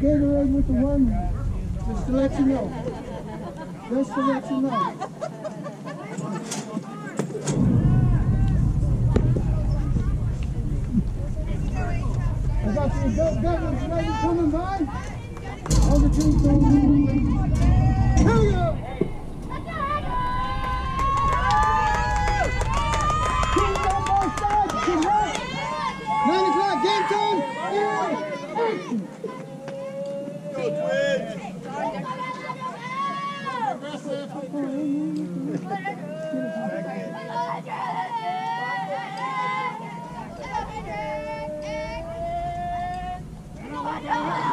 Gatorade with the worm Just to let you know. Just to let you know. I got some good government coming by. On the tombstone. Kill you! Yeah.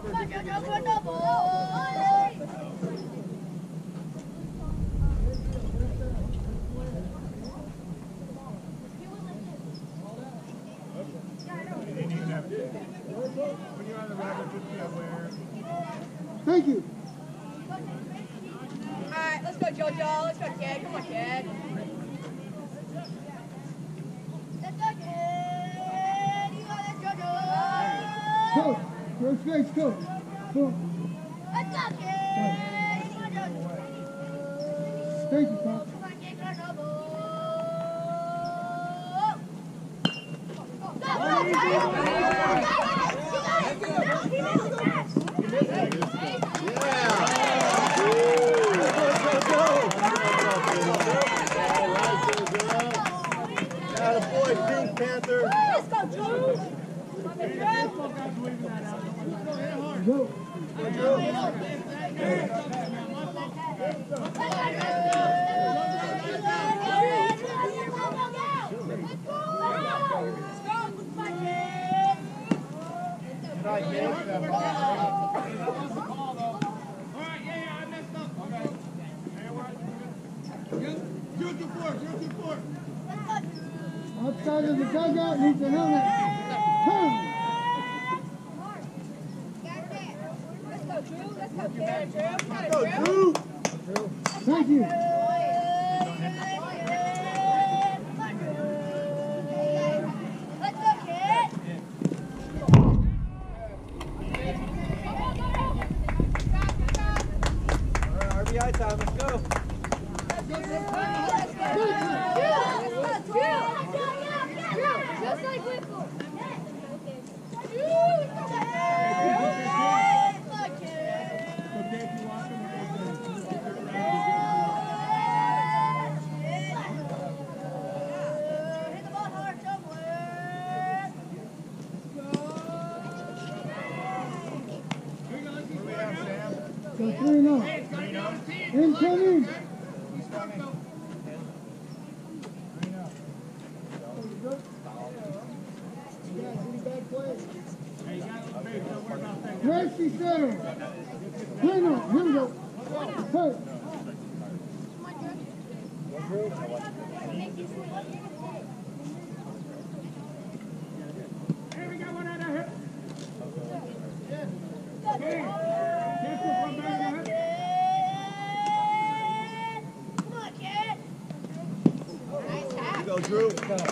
快点，快点，快点，guys, go. Go. True.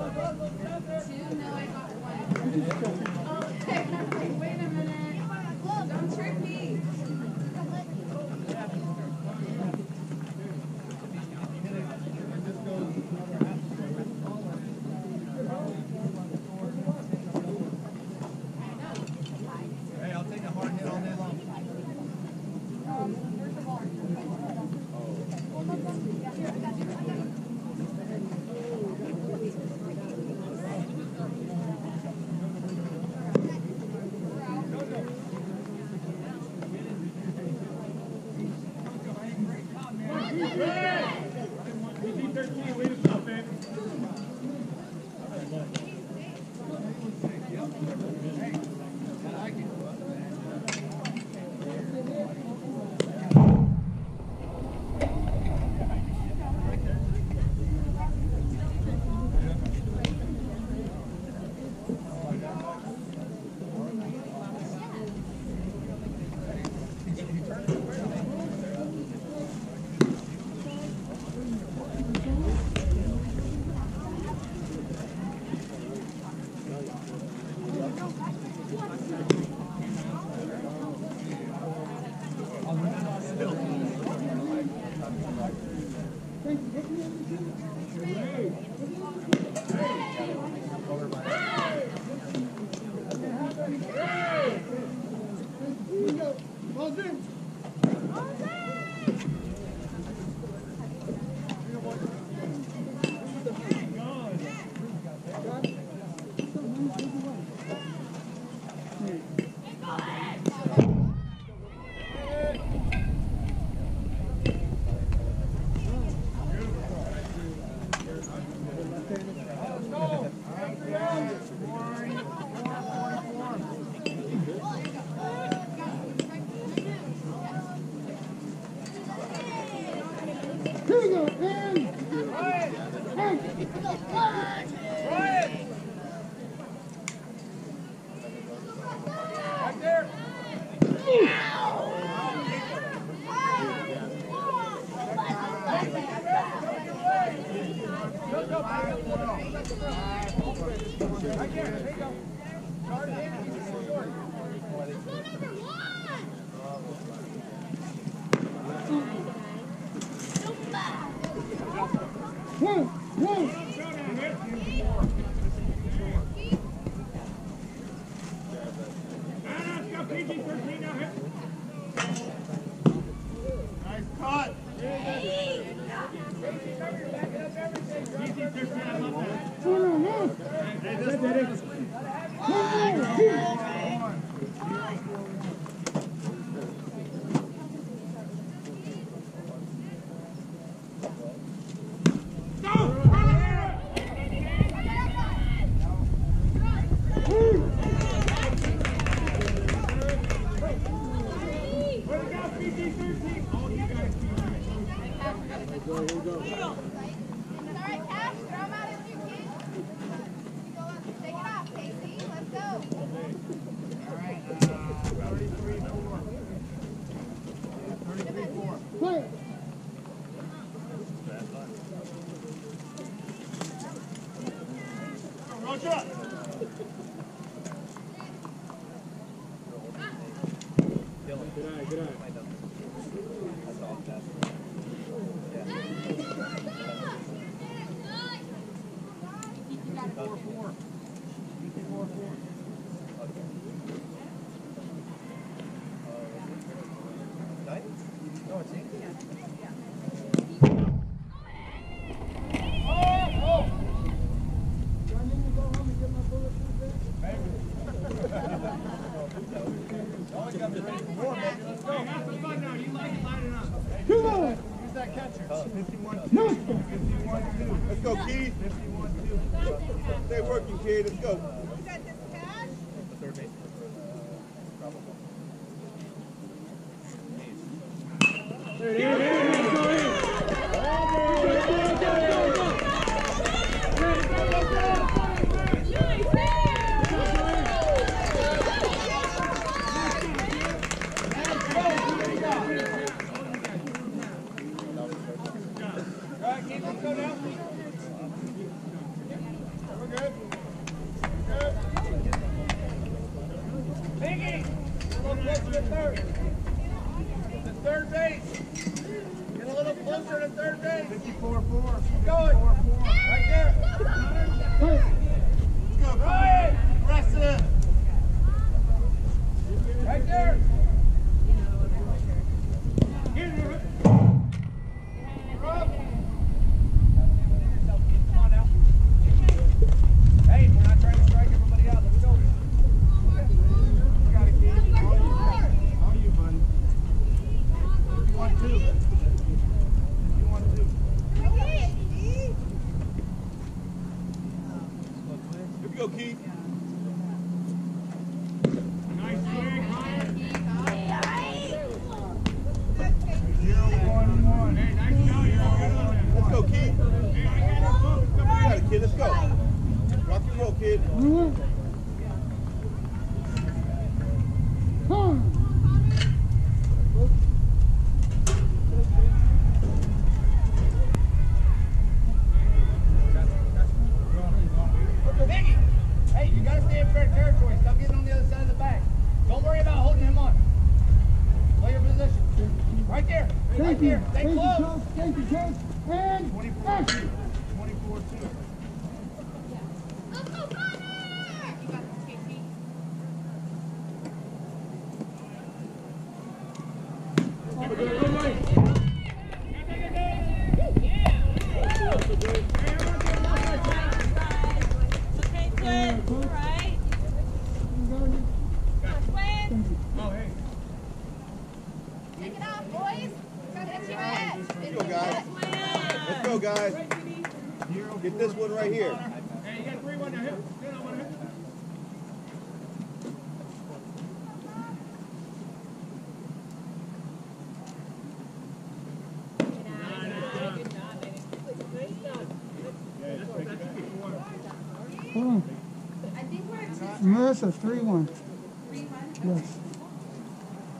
It's a 3 1. 3 1? Yes.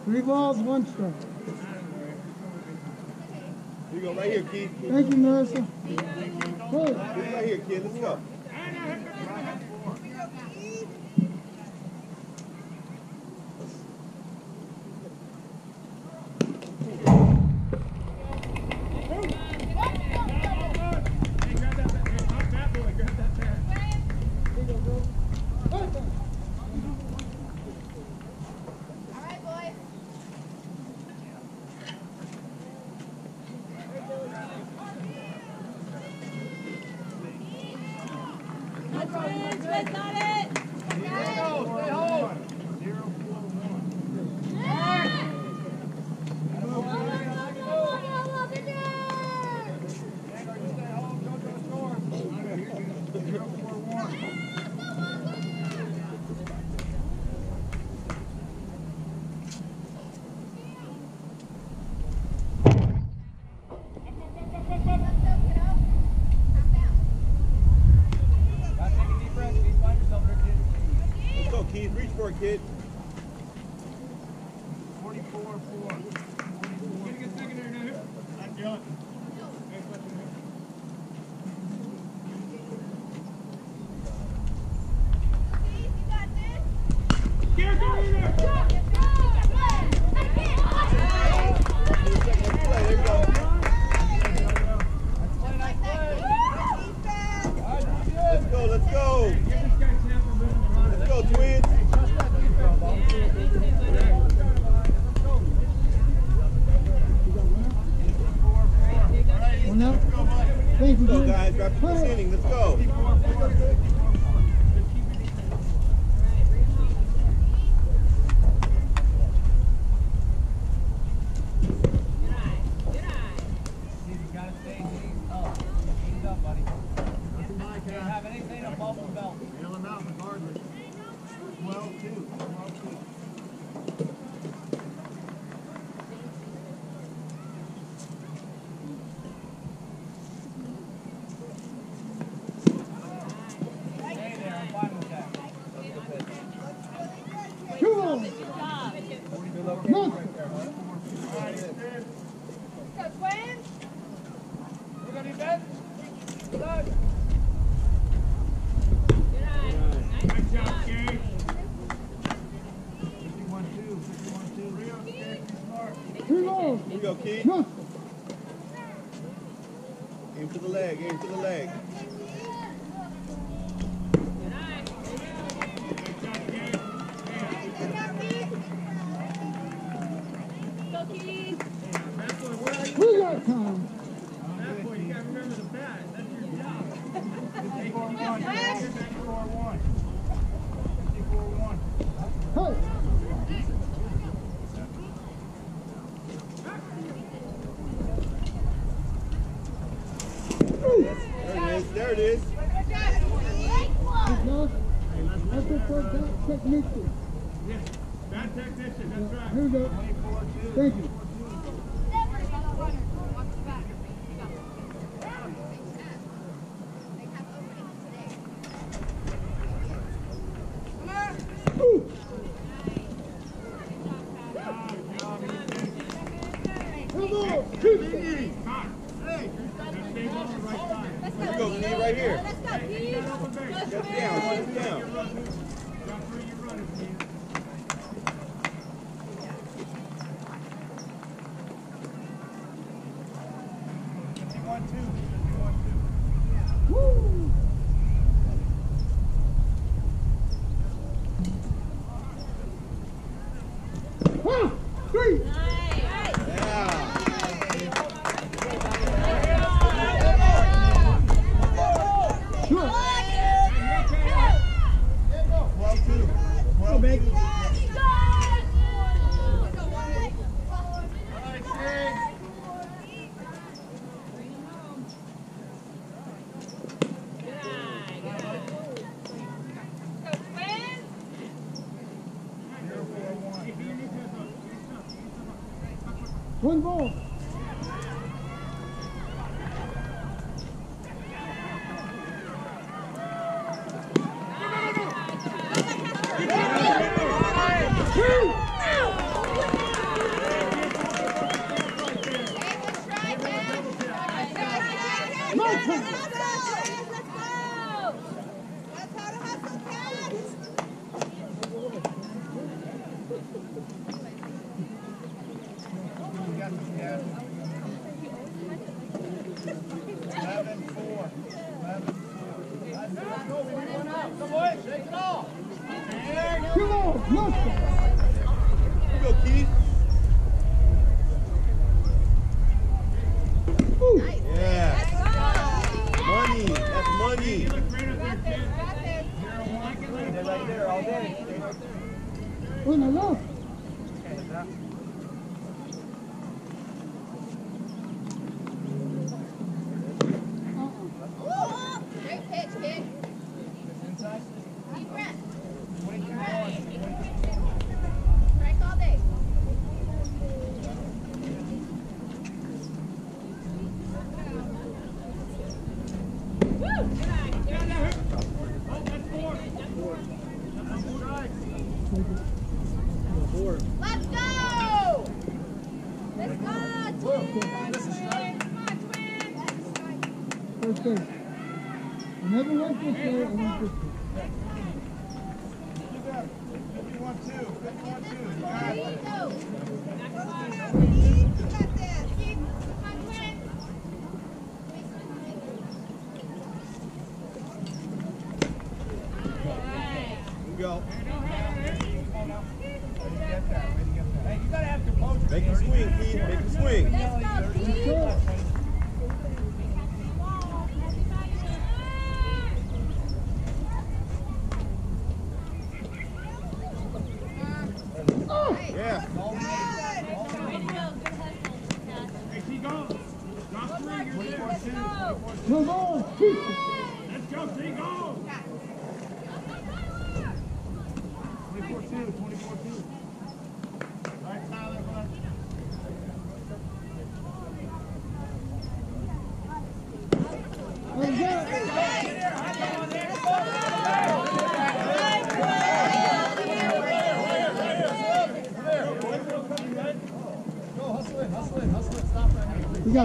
Three balls, one strike. You go right here, Keith. Thank you, Marissa. Hey. Right here, kid. Let's go. Woo.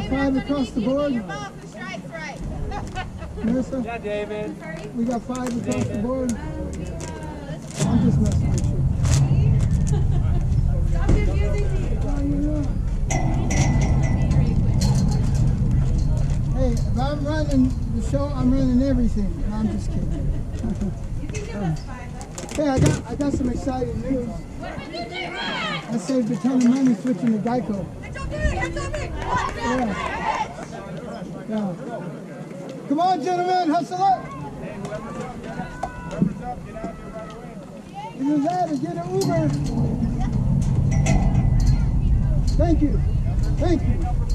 got five across the board. Marissa? Yeah, David. We got five across the board. I'm just messing with you. Stop confusing me. Hey, if I'm running the show, I'm running everything. No, I'm just kidding. Hey, I got I got some exciting news. What did you do? I saved a ton of money switching to Geico. Come on, gentlemen, hustle up. Hey, whoever's up, get out of out here right away. That get an Uber. Thank you. Thank you.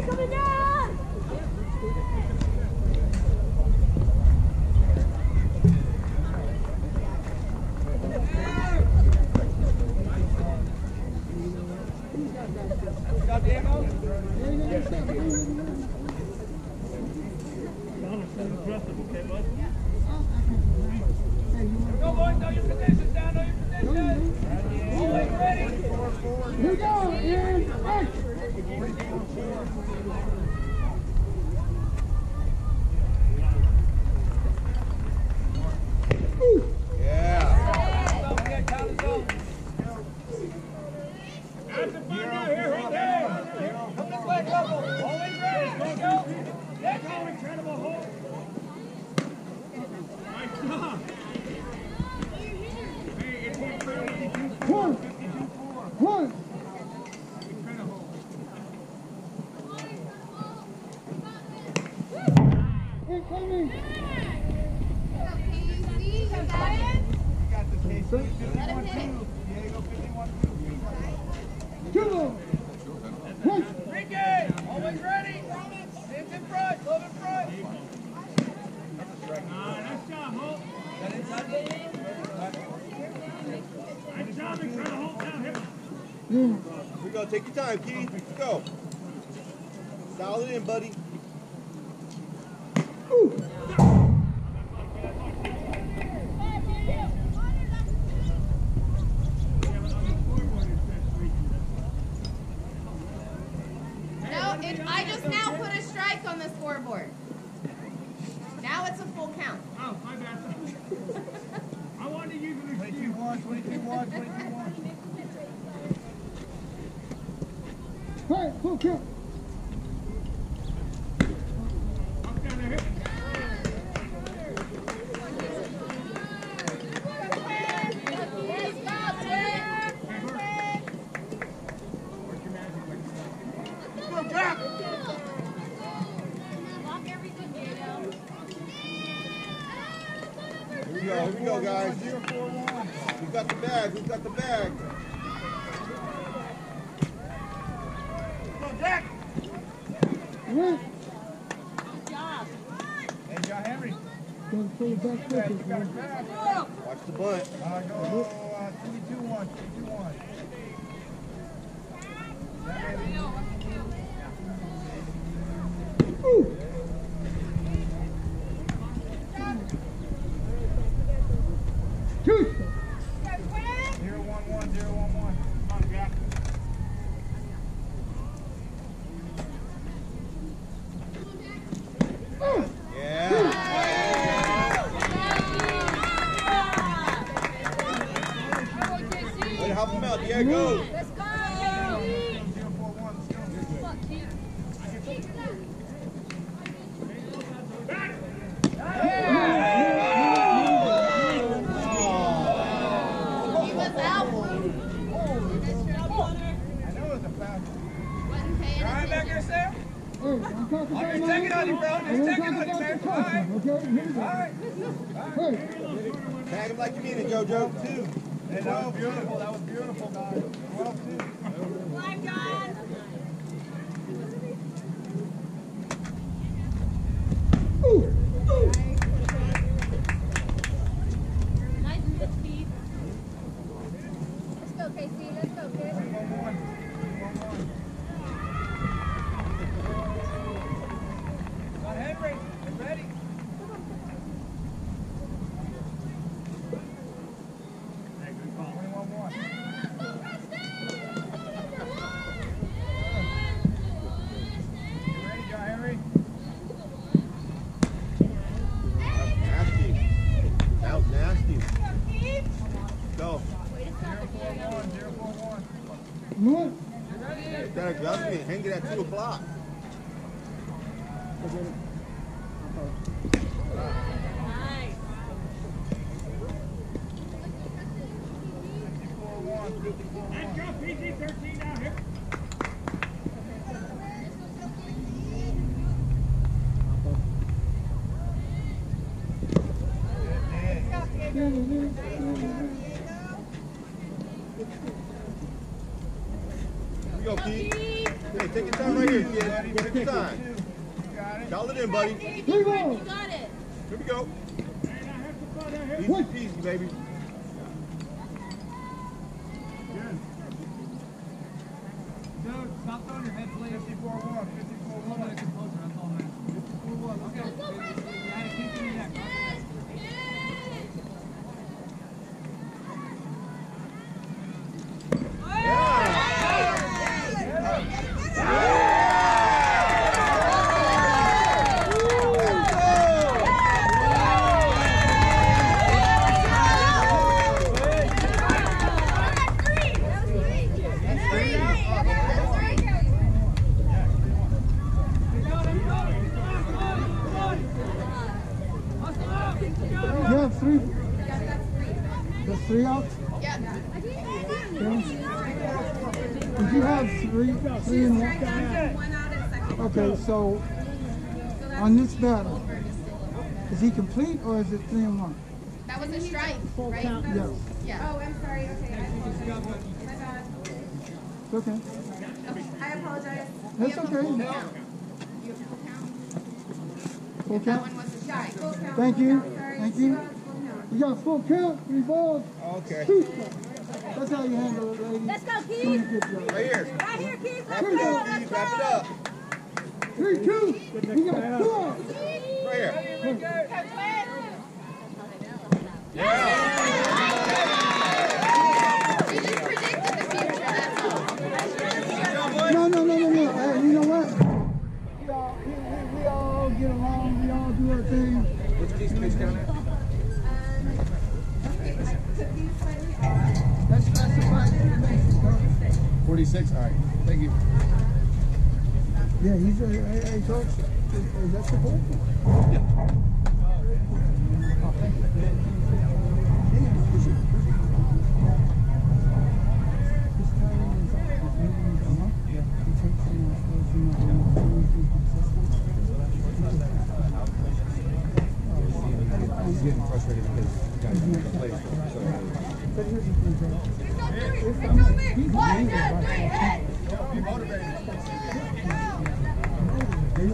coming down! Take your time. Keep Okay, see, let's go, good. One more. One more. quiloplar buddy. So on this battle, is he complete or is it three and one? That was a strike, right? Yes. Yeah. Oh, I'm sorry. Okay. I apologize. My bad. It's okay. I apologize. That's okay. Full count. Full count. That one was a strike. Full count. Thank you. Thank you. You got full count, revolve. Okay. That's how you handle it, ladies. Let's go, Keith. Right here. Right here, Keith. Let's go. Let's go. Wrap it up. Three, two. We got four. Right here. You just predicted the future, that's all. No, no, no, no, no. Hey, you know what? We all, we, we, we all get along. We all do our thing. What's down there? Okay, I took these slightly off. That's 46. All right. Thank you. Yeah, he's a, hey, hey, coach. Is, is that the ball? He's getting frustrated because the guys don't make the plays. So, But here's the thing, Coach. He's angry about we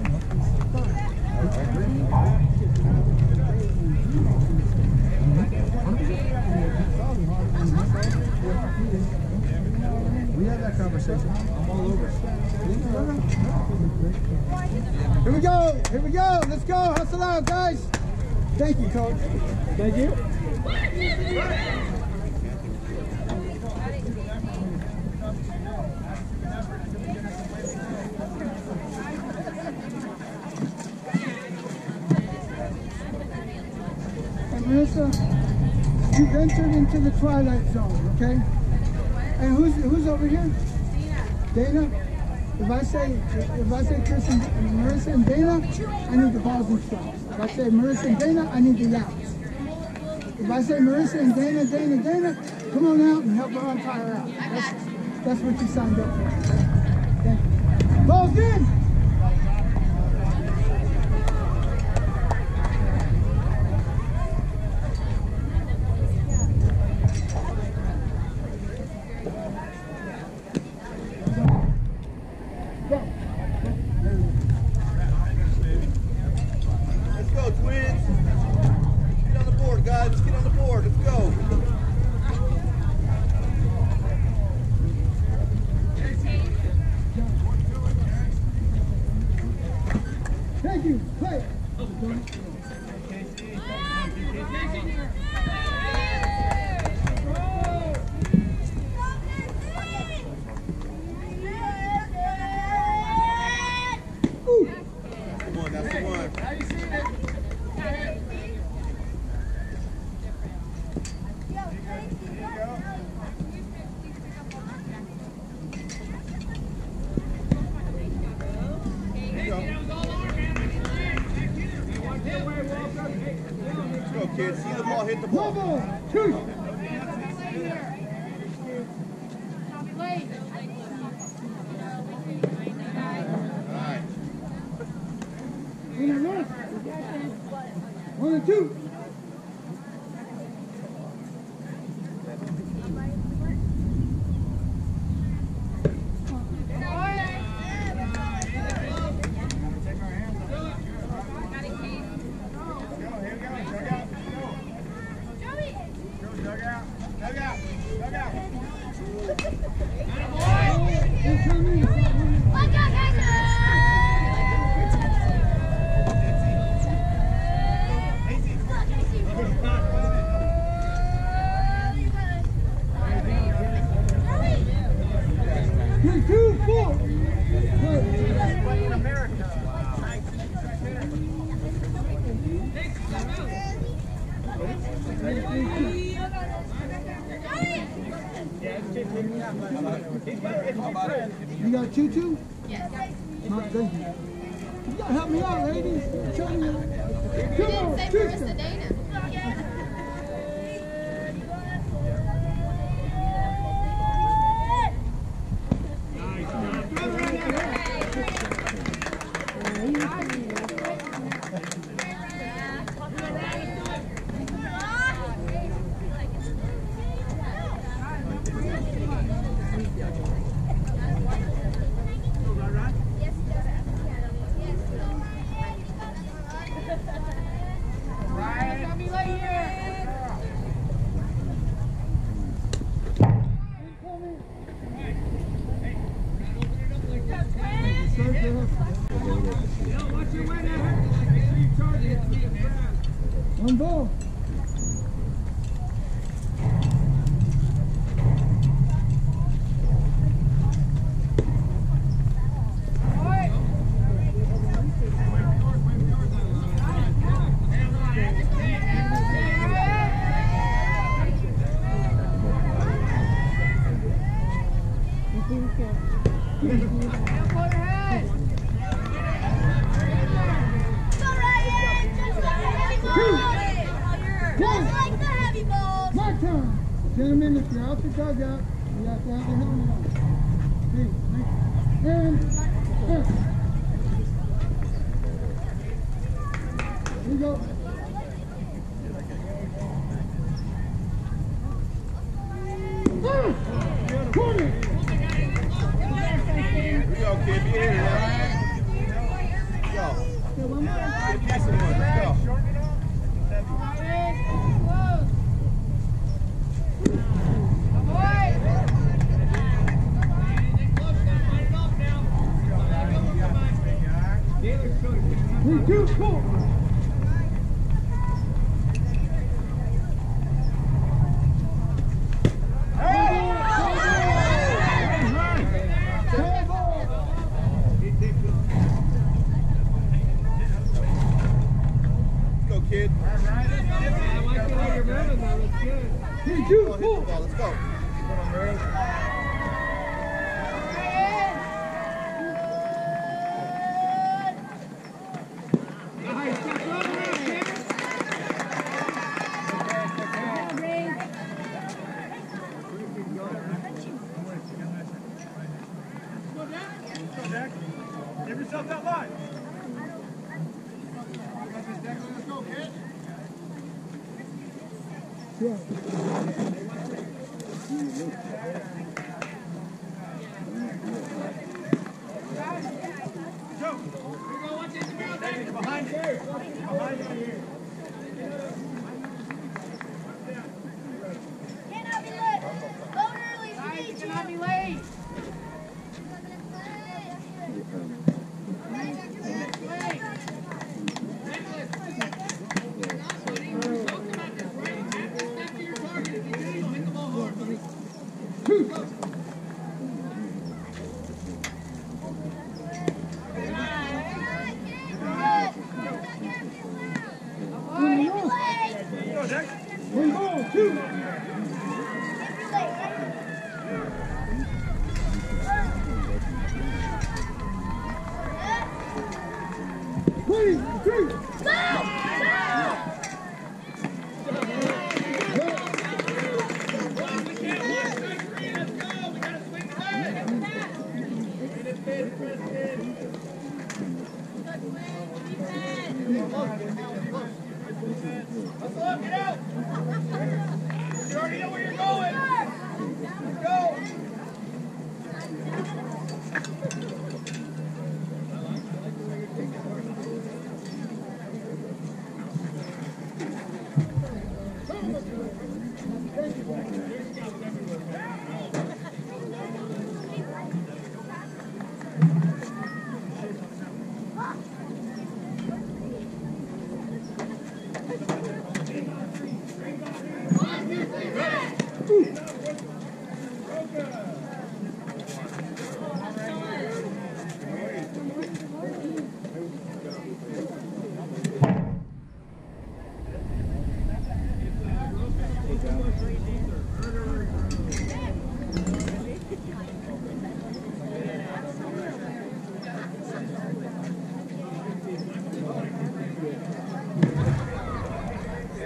had that conversation. I'm all over it. Here we go. Here we go. Let's go. Hustle guys. Thank you, coach. Thank you. And Marissa, you've entered into the twilight zone, okay? And who's who's over here? Dana. If I say if I say Chris and Marissa and Dana, I need the balls and strikes. If I say Marissa and Dana, I need the outs. If I say Marissa and Dana, Dana, Dana, come on out and help our umpire out. That's, that's what you signed up for. You. Balls in.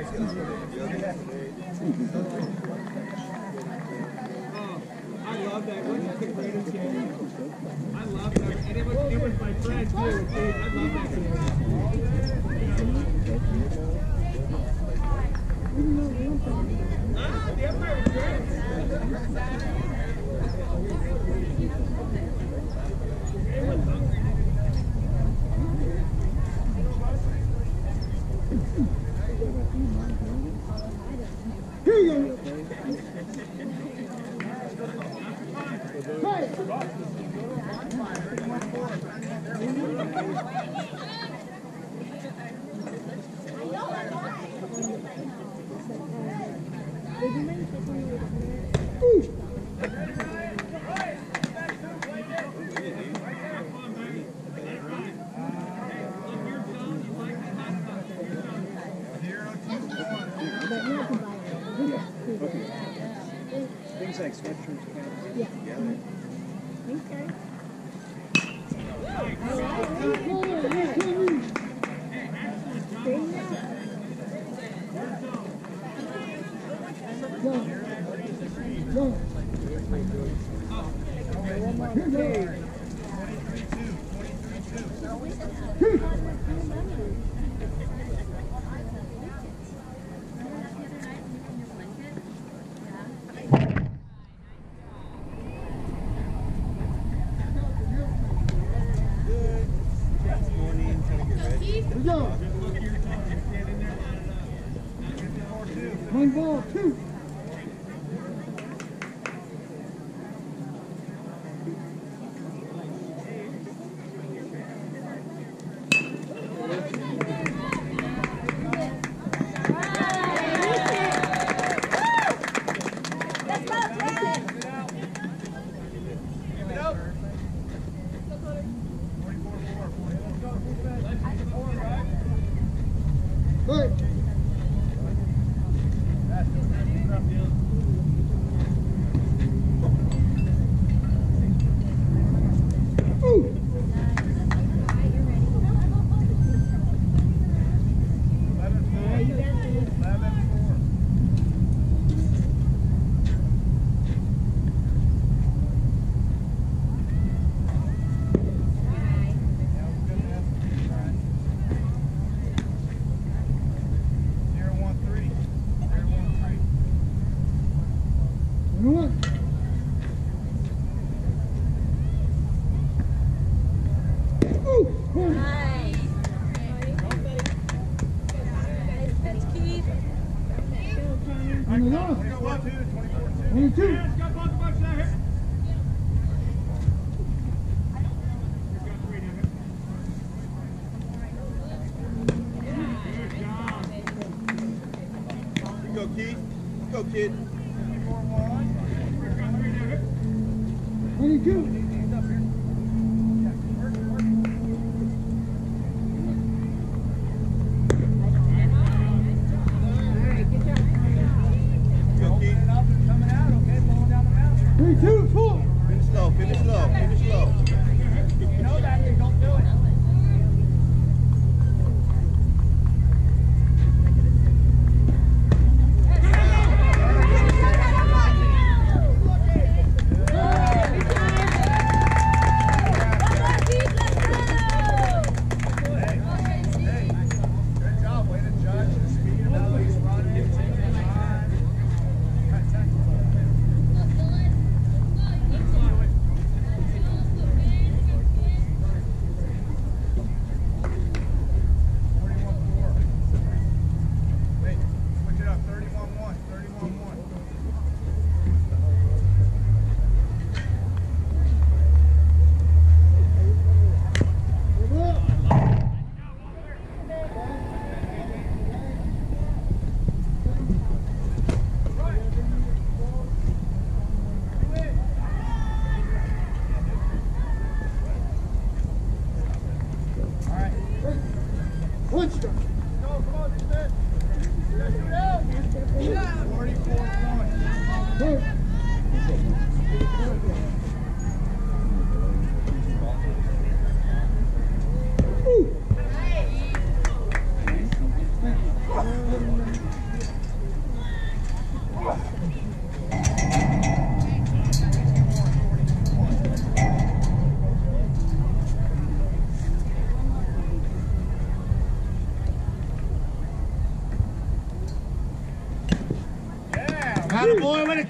Ah, the umpire was great. Here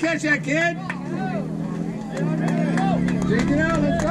catch that kid. Take it out.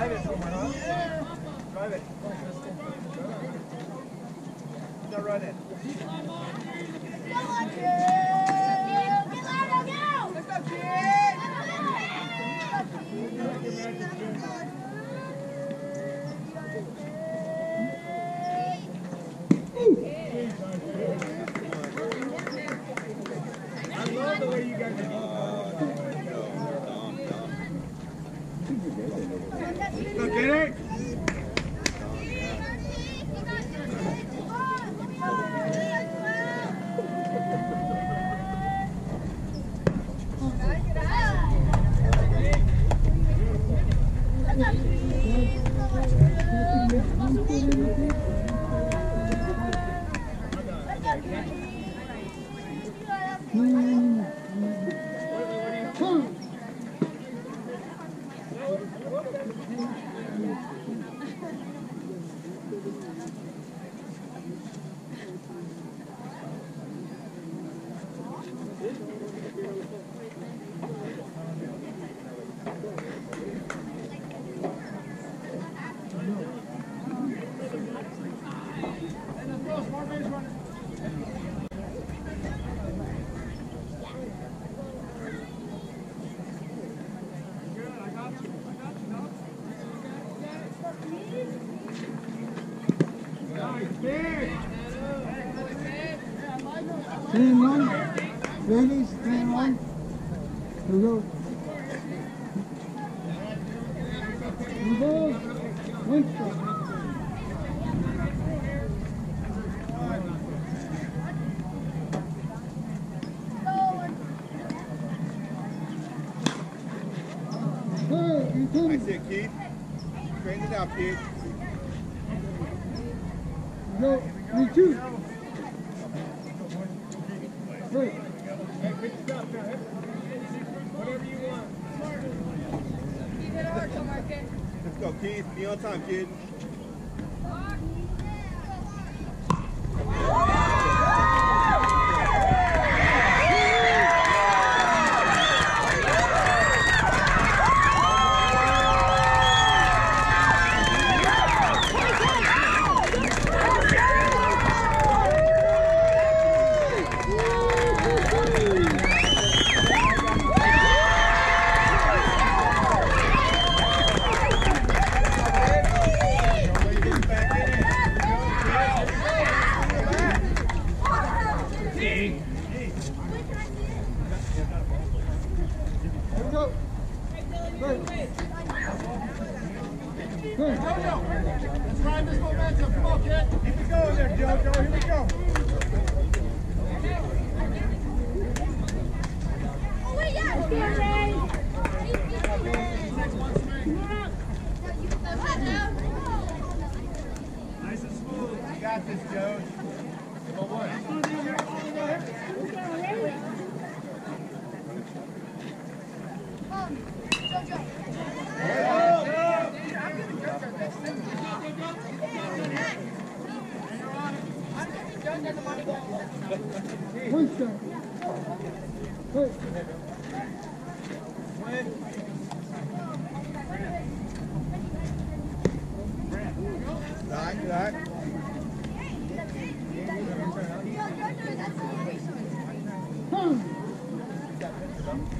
Drive it somewhere, huh? Drive it. Now run it.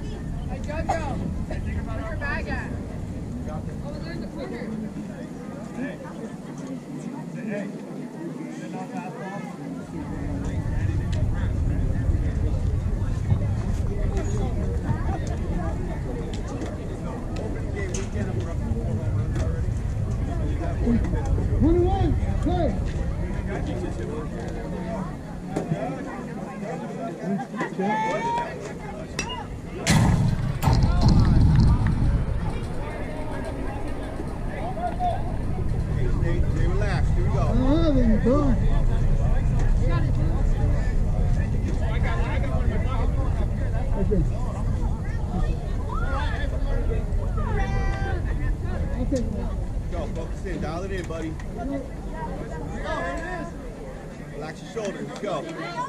Hey, Jojo, where's your bag at? Over there in corner. Hey. Is it not fastball? go.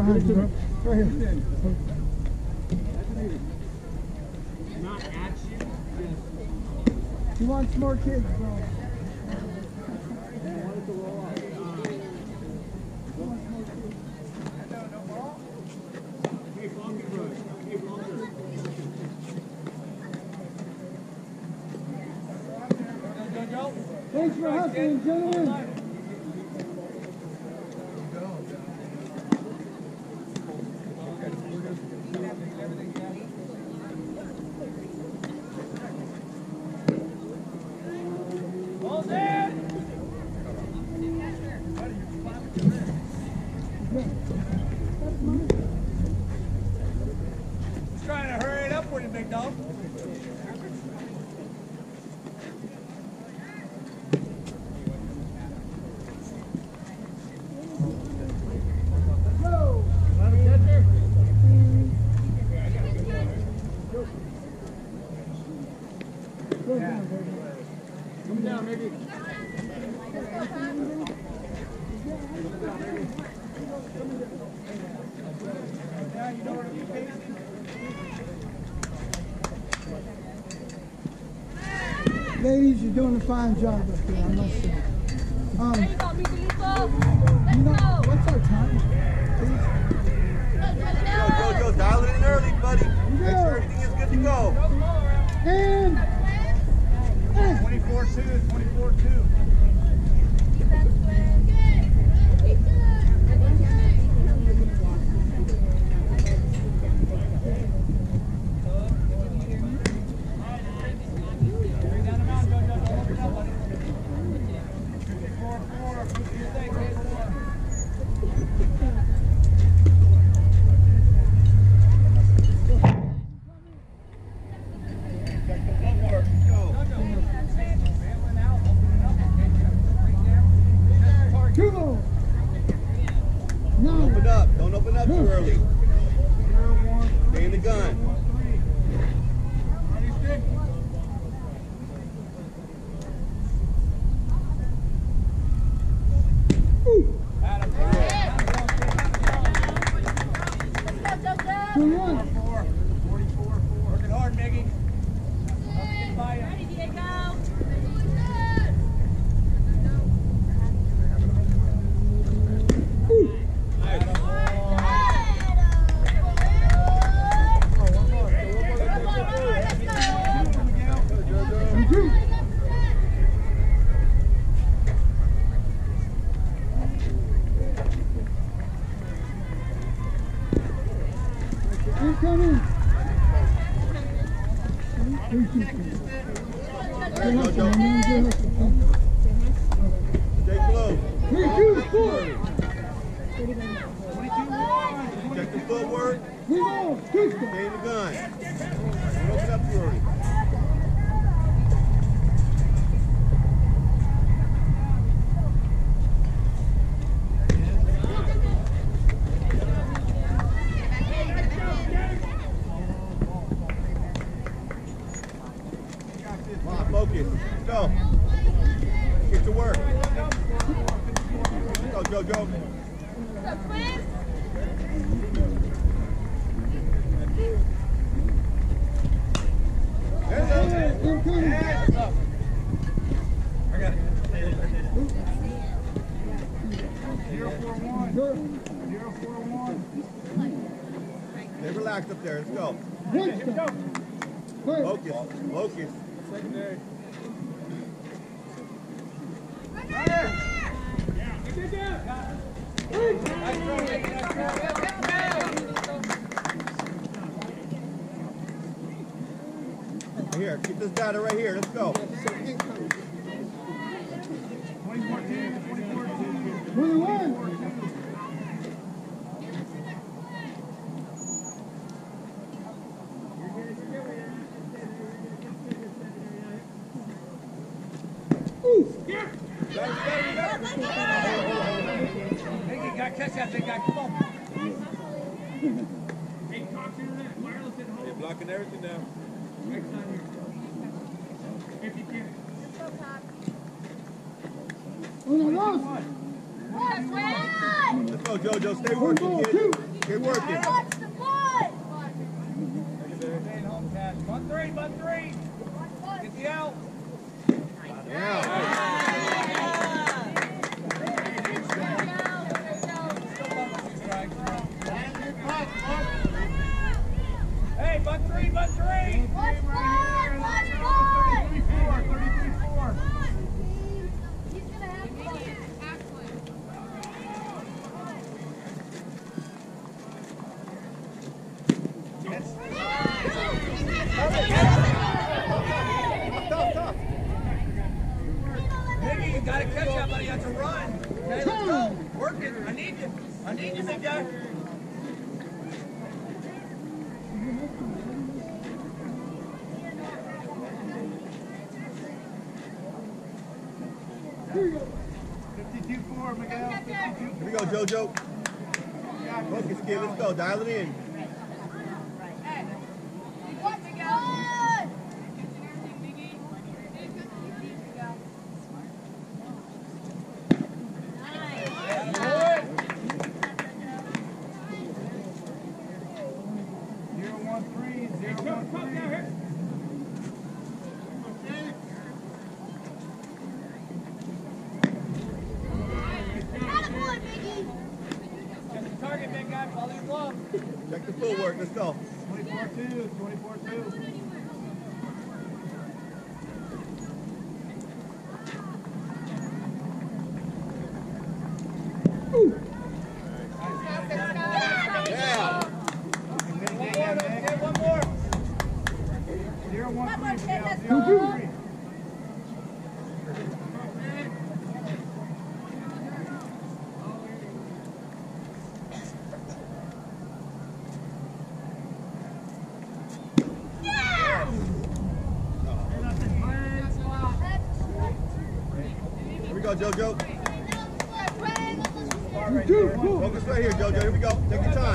Behind you, bro. you're doing a fine job. got it right here. Let's go, JoJo. Stay working, kid. Stay working. JoJo. Focus right here, JoJo. Here we go. Take your time.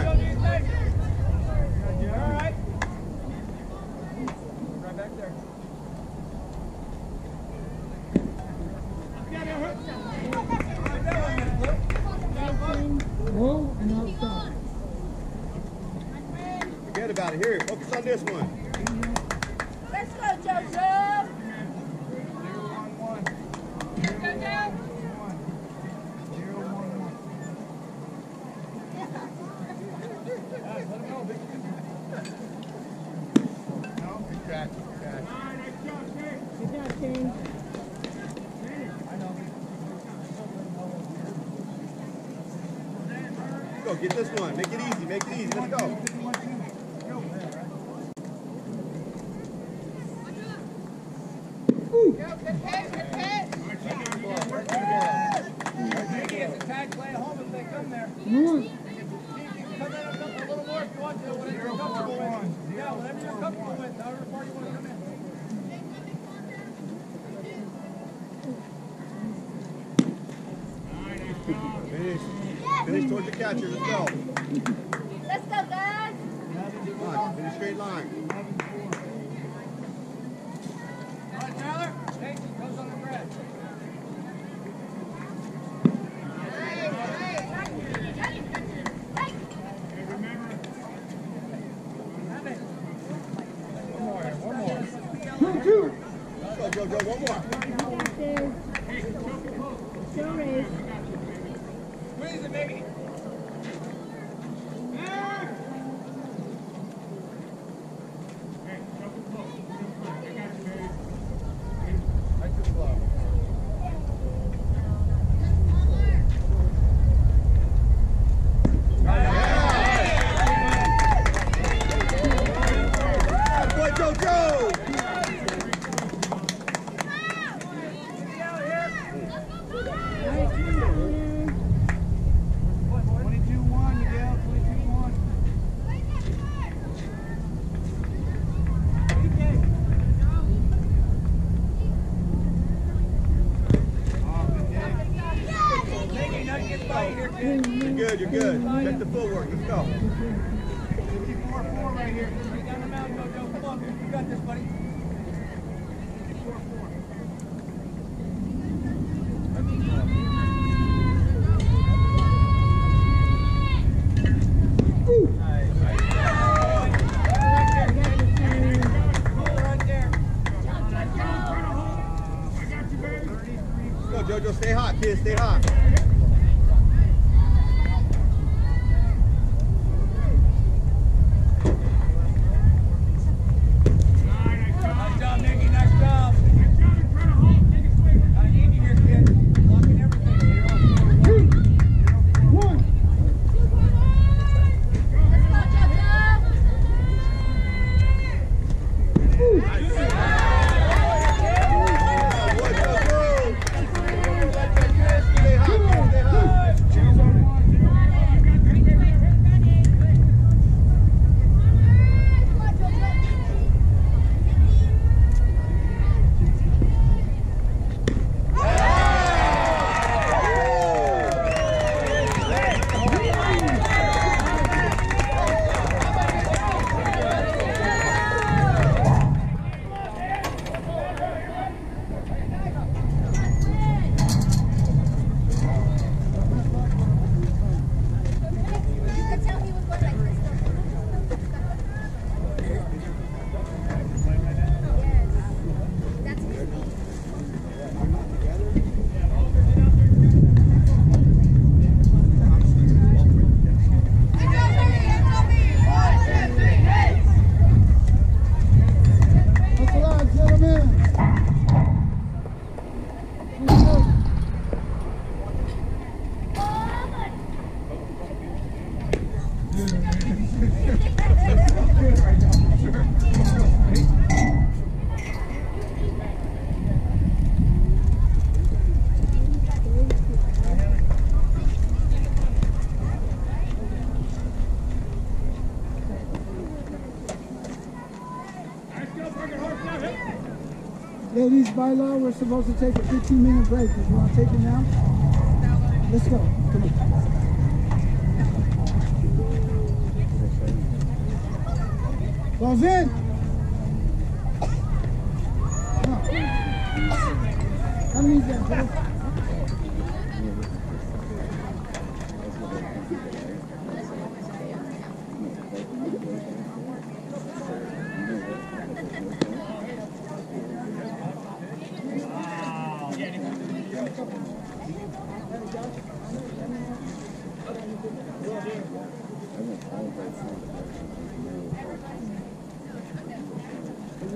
two. Go, go, go, one more. Still raise. Raise it, baby. you're good. by law, we're supposed to take a 15 minute break. If you want to take it now, let's go.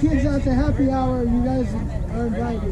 kids out to happy hour. You guys are invited.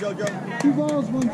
JoJo. Two balls, one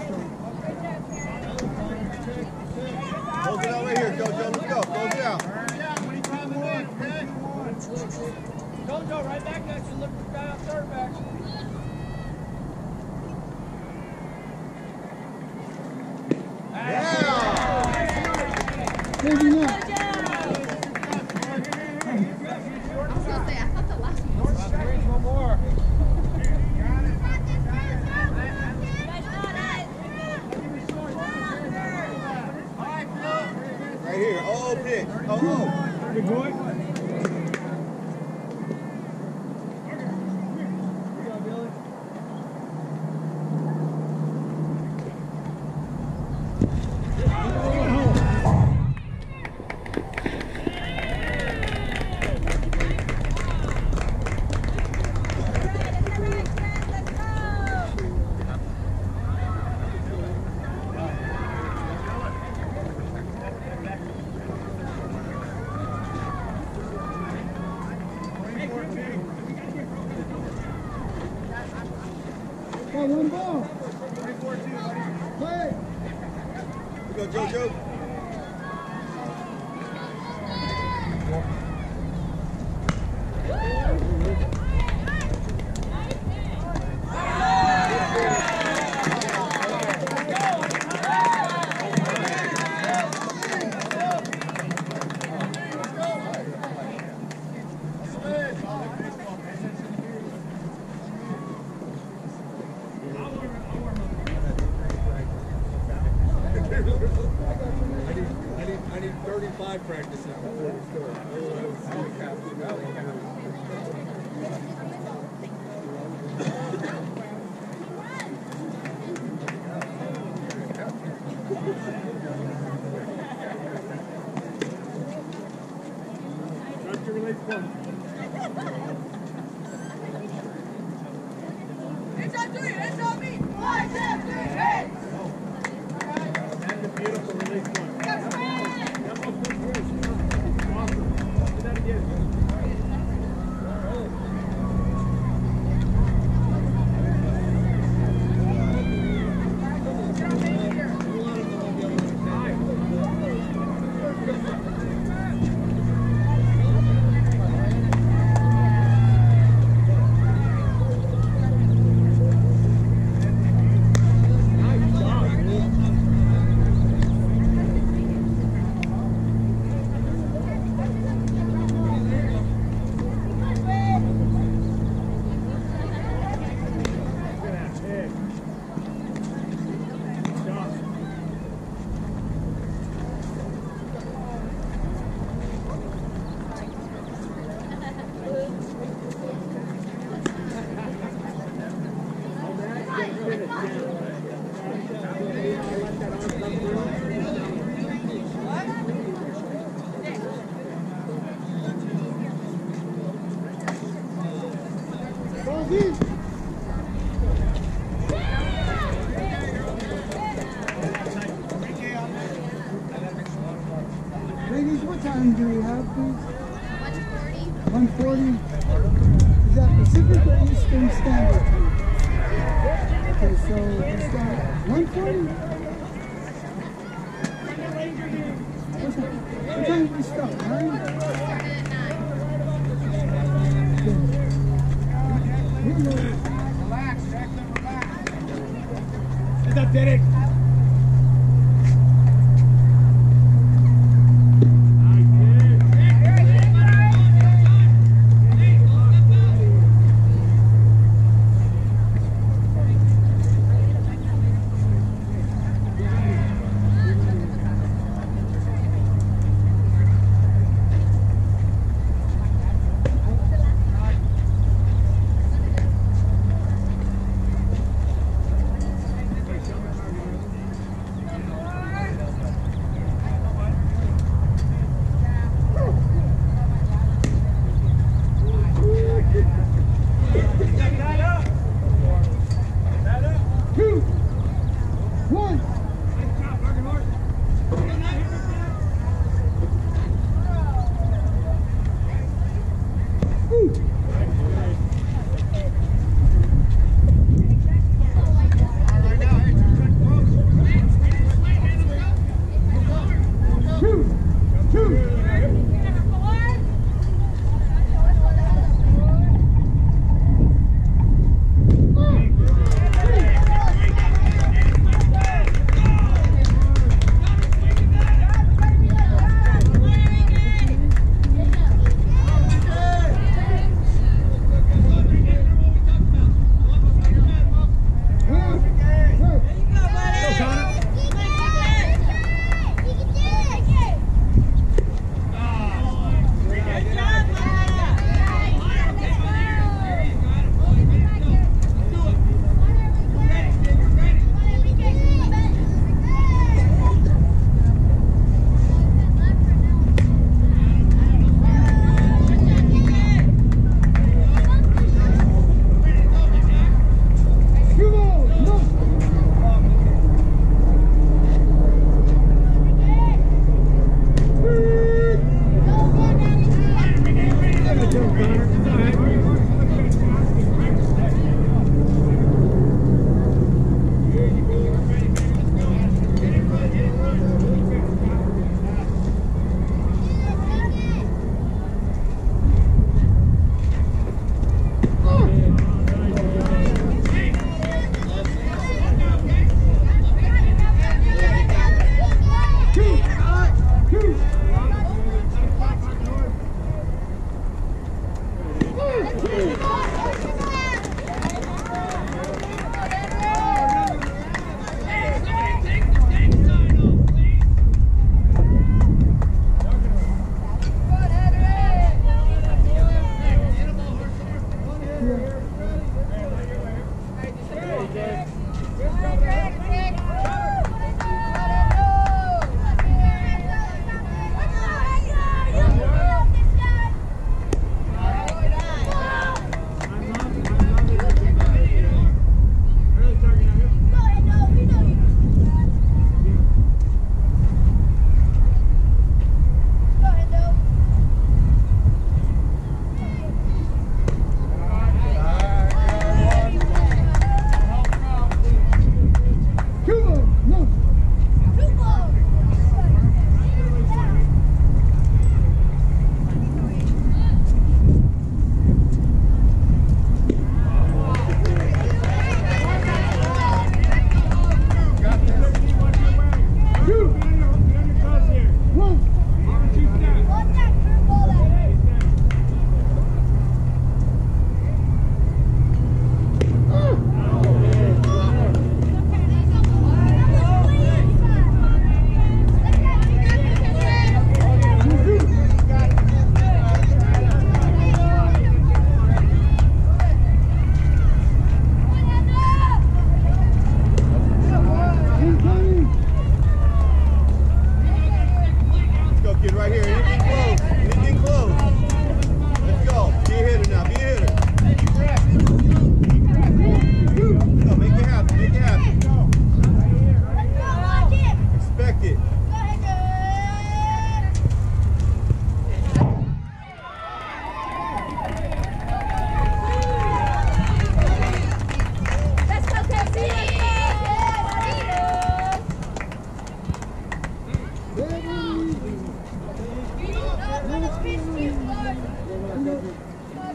Go,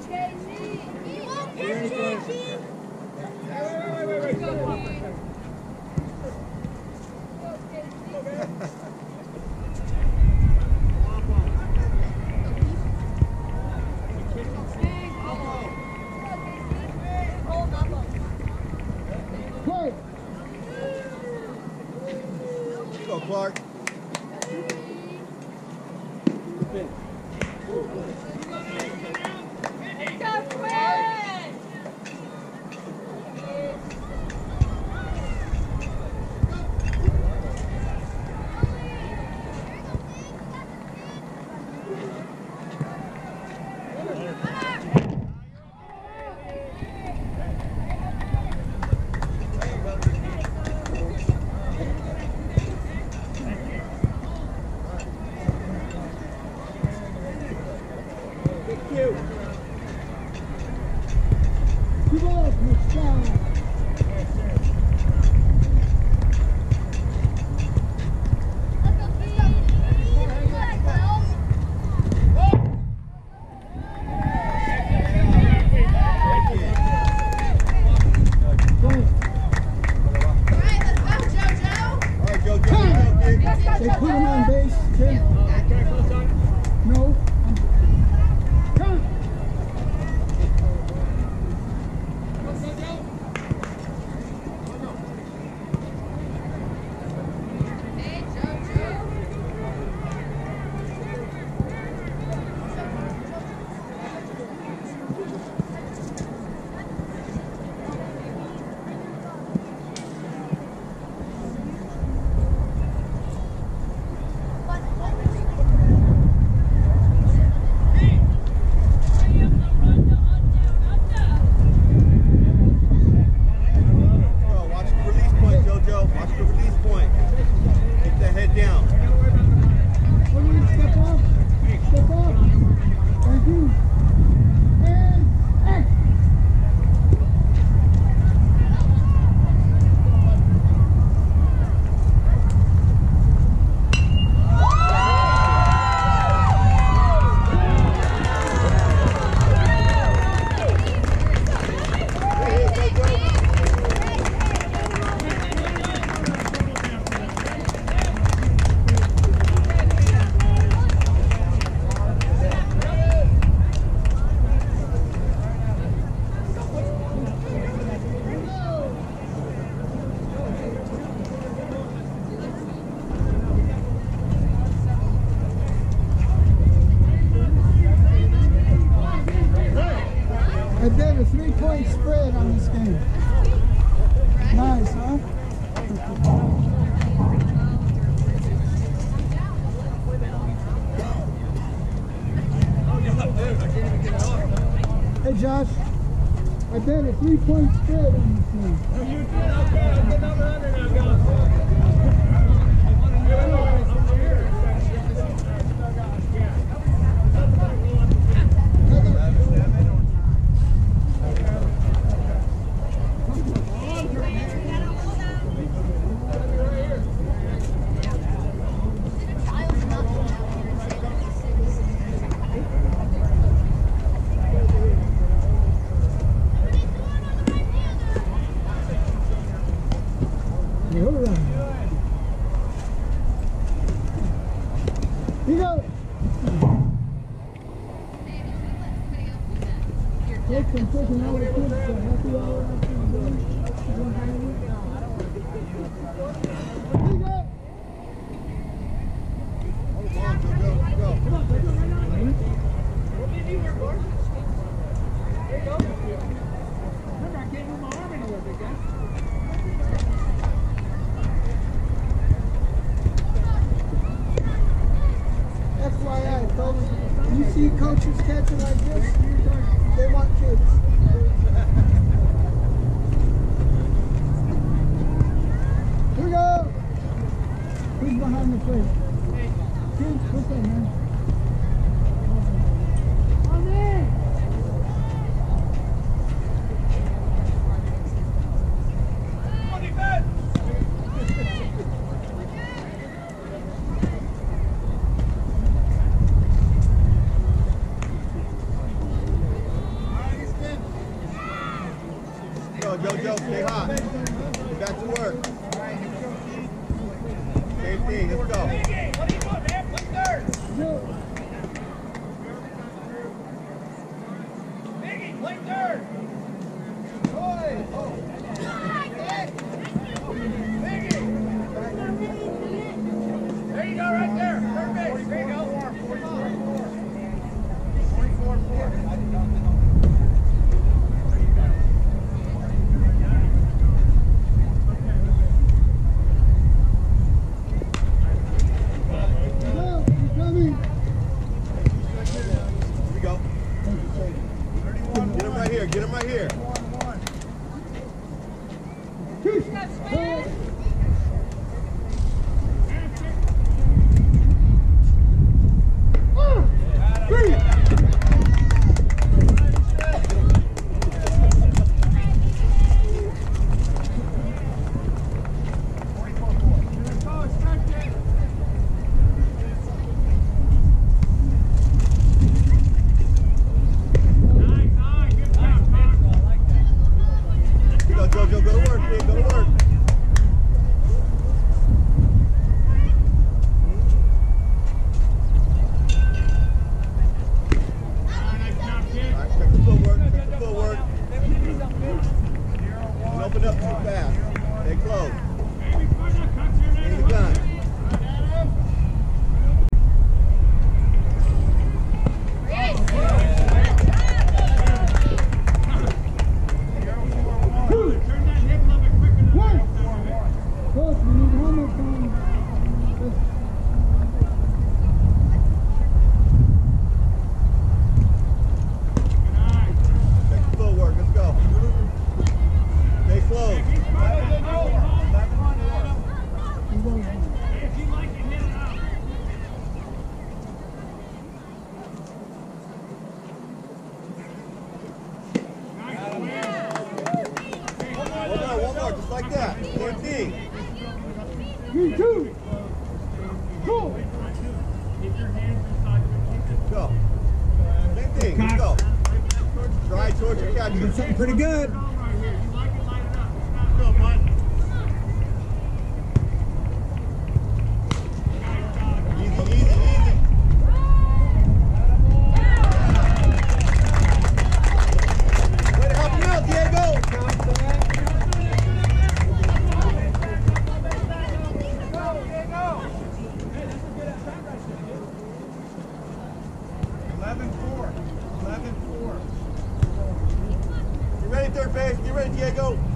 KG! Go, KG! Wait, wait, wait, wait, wait. three points You got it. Take you I'm not getting. see coaches catching like this, they want kids. Ready, third. Get ready, Diego.